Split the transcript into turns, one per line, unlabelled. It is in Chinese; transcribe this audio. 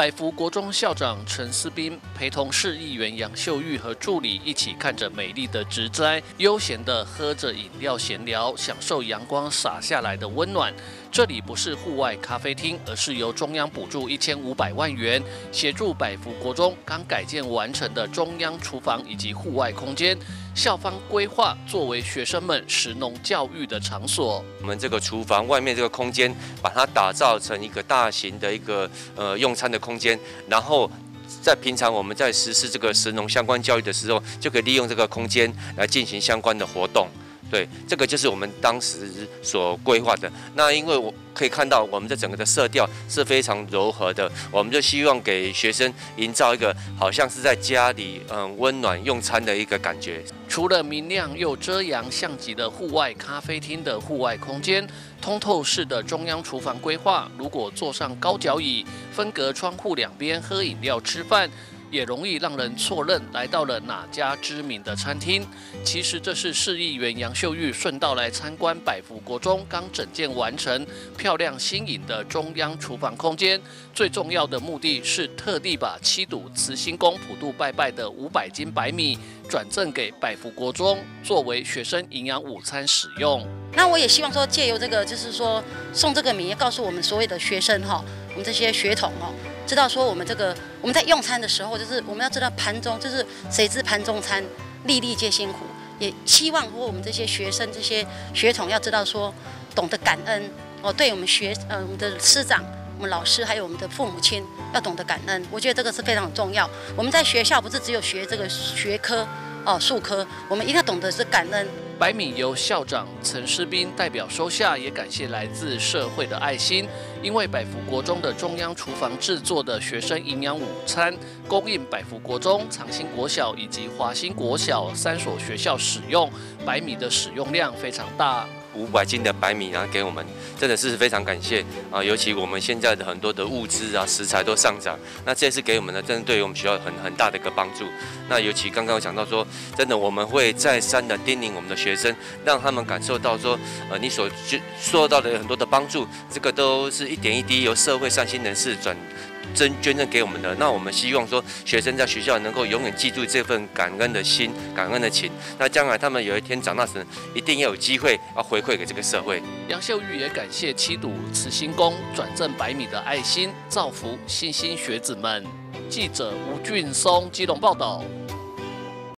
百福国中校长陈思斌陪同市议员杨秀玉和助理一起看着美丽的植栽，悠闲地喝着饮料闲聊，享受阳光洒下来的温暖。这里不是户外咖啡厅，而是由中央补助一千五百万元，协助百福国中刚改建完成的中央厨房以及户外空间，校方规划作为学生们食农教育的场所。
我们这个厨房外面这个空间，把它打造成一个大型的一个呃用餐的空空间，然后在平常我们在实施这个神农相关教育的时候，就可以利用这个空间来进行相关的活动。对，这个就是我们当时所规划的。那因为我可以看到，我们这整个的色调是非常柔和的，我们就希望给学生营造一个好像是在家里嗯温暖用餐的一个感觉。
除了明亮又遮阳像极的户外咖啡厅的户外空间，通透式的中央厨房规划，如果坐上高脚椅，分隔窗户两边喝饮料吃饭。也容易让人错认来到了哪家知名的餐厅。其实这是市议员杨秀玉顺道来参观百福国中刚整建完成、漂亮新颖的中央厨房空间。最重要的目的是特地把七堵慈心宫普渡拜拜的五百斤白米转赠给百福国中，作为学生营养午餐使用。
那我也希望说借由这个，就是说送这个米，告诉我们所有的学生哈，我们这些学童哈。知道说我们这个我们在用餐的时候，就是我们要知道盘中就是谁知盘中餐，粒粒皆辛苦。也希望说我们这些学生这些学童要知道说懂得感恩哦，对我们学呃我们的师长、我们老师还有我们的父母亲要懂得感恩。我觉得这个是非常重要。我们在学校不是只有学这个学科哦，术科，我们一定要懂得是感恩。
白米由校长陈世斌代表收下，也感谢来自社会的爱心。因为百福国中的中央厨房制作的学生营养午餐，供应百福国中、长兴国小以及华兴国小三所学校使用，白米的使用量非常大。
五百斤的白米，然后给我们，真的是非常感谢啊！尤其我们现在的很多的物资啊、食材都上涨，那这次给我们的，真的对于我们学校很很大的一个帮助。那尤其刚刚讲到说，真的我们会再三的叮咛我们的学生，让他们感受到说，呃，你所说到的很多的帮助，这个都是一点一滴由社会善心人士转。真捐赠给我们的，那我们希望说学生在学校能够永远记住这份感恩的心、感恩的情。那将来他们有一天长大时，一定要有机会要回馈给这个社会。
杨秀玉也感谢七堵慈心宫转赠百米的爱心，造福新兴学子们。记者吴俊松基隆报道。